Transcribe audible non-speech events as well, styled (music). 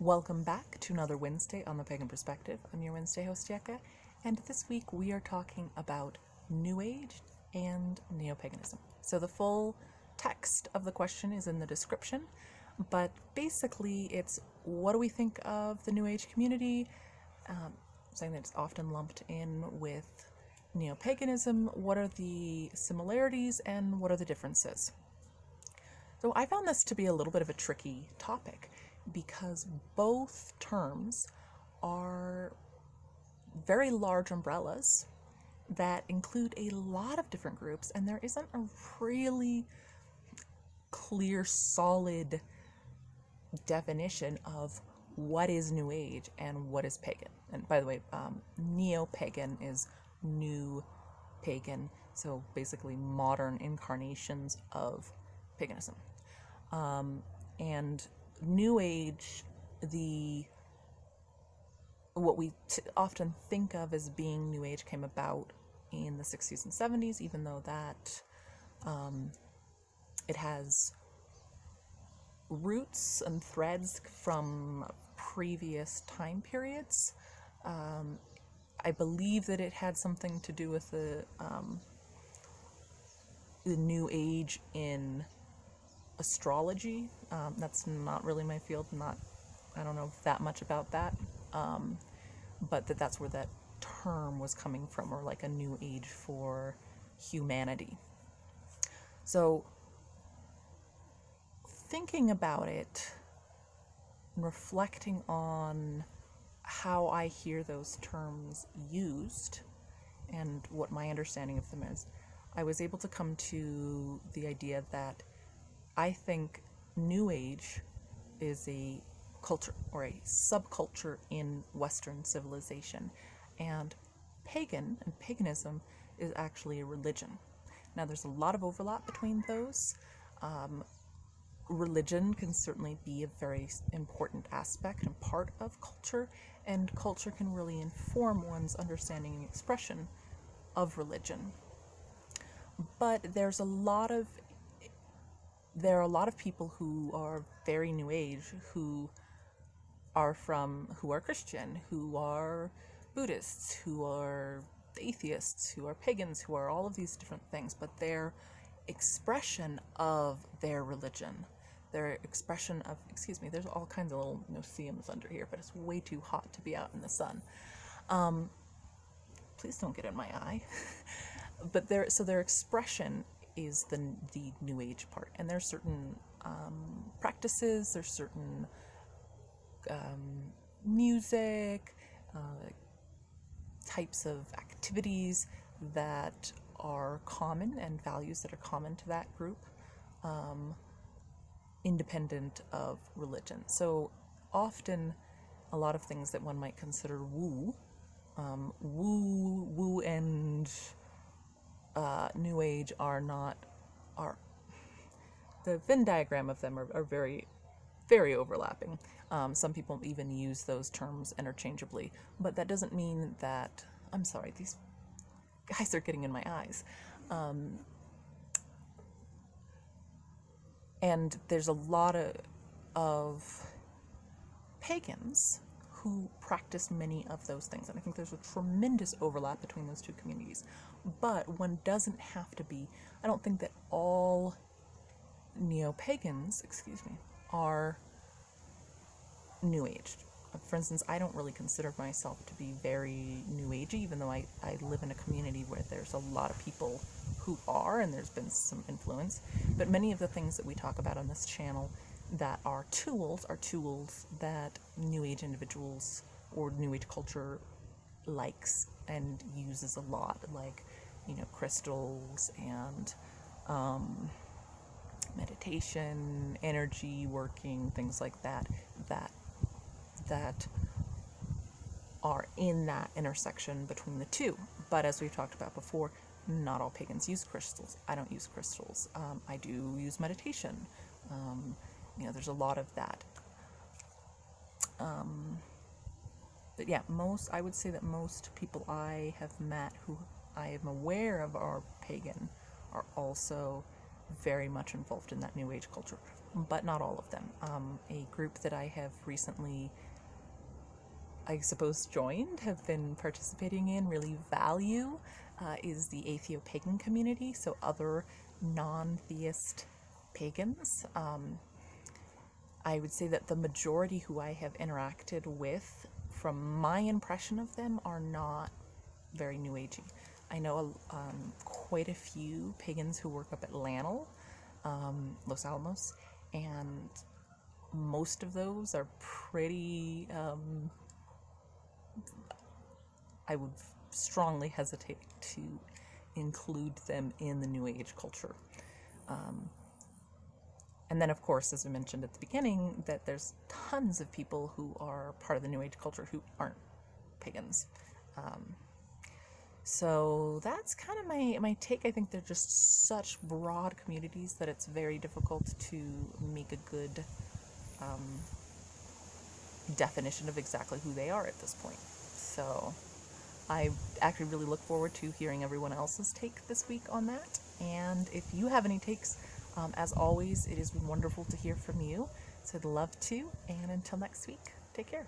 Welcome back to another Wednesday on the Pagan Perspective. I'm your Wednesday host, Yucca, and this week we are talking about New Age and neo paganism. So, the full text of the question is in the description, but basically, it's what do we think of the New Age community? Um, saying that it's often lumped in with neo paganism. What are the similarities and what are the differences? So, I found this to be a little bit of a tricky topic because both terms are very large umbrellas that include a lot of different groups, and there isn't a really clear, solid definition of what is New Age and what is pagan. And by the way, um, neo pagan is new pagan, so basically modern incarnations of paganism. Um, and New Age, the what we t- often think of as being New Age came about in the 60s and 70s, even though that um, it has roots and threads from previous time periods. Um, I believe that it had something to do with the um, the New Age in astrology. Um, that's not really my field. Not, I don't know that much about that. Um, but that that's where that term was coming from, or like a new age for humanity. So, thinking about it, reflecting on how I hear those terms used and what my understanding of them is, I was able to come to the idea that I think New Age is a culture or a subculture in Western civilization, and pagan and paganism is actually a religion. Now, there's a lot of overlap between those. Um, religion can certainly be a very important aspect and part of culture, and culture can really inform one's understanding and expression of religion. But there's a lot of there are a lot of people who are very new age who are from who are Christian, who are Buddhists, who are atheists, who are pagans, who are all of these different things, but their expression of their religion, their expression of excuse me, there's all kinds of little no-see-ums under here, but it's way too hot to be out in the sun. Um, please don't get in my eye. (laughs) but their so their expression is the the new age part, and there's certain um, practices, there's certain um, music, uh, types of activities that are common and values that are common to that group, um, independent of religion. So often, a lot of things that one might consider woo, um, woo, woo, Are not are the Venn diagram of them are, are very very overlapping. Um, some people even use those terms interchangeably, but that doesn't mean that. I'm sorry, these guys are getting in my eyes. Um, and there's a lot of, of pagans who practice many of those things. And I think there's a tremendous overlap between those two communities. But one doesn't have to be, I don't think that all neo pagans, excuse me, are new age. For instance, I don't really consider myself to be very new agey, even though I, I live in a community where there's a lot of people who are, and there's been some influence. But many of the things that we talk about on this channel that are tools are tools that new age individuals or new age culture likes and uses a lot, like, you know, crystals and um, meditation, energy working, things like that, that that are in that intersection between the two. But as we've talked about before, not all pagans use crystals. I don't use crystals. Um, I do use meditation. Um, you know, there's a lot of that. Um, but yeah, most I would say that most people I have met who I am aware of are pagan are also very much involved in that New Age culture, but not all of them. Um, a group that I have recently, I suppose, joined, have been participating in, really value, uh, is the atheo pagan community, so other non theist pagans. Um, I would say that the majority who I have interacted with, from my impression of them, are not very New Agey. I know um, quite a few pagans who work up at LANL, um, Los Alamos, and most of those are pretty. Um, I would strongly hesitate to include them in the New Age culture. Um, and then, of course, as I mentioned at the beginning, that there's tons of people who are part of the New Age culture who aren't pagans. Um, so that's kind of my, my take. I think they're just such broad communities that it's very difficult to make a good um, definition of exactly who they are at this point. So I actually really look forward to hearing everyone else's take this week on that. And if you have any takes, um, as always, it been wonderful to hear from you. So I'd love to. And until next week, take care.